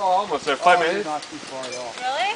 Oh, almost there. Five Oh, minutes. Not too far at all. Really?